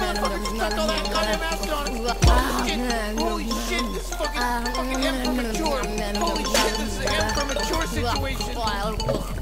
man, I'm. Holy shit, this fucking, fucking M. Holy shit, this is an M situation.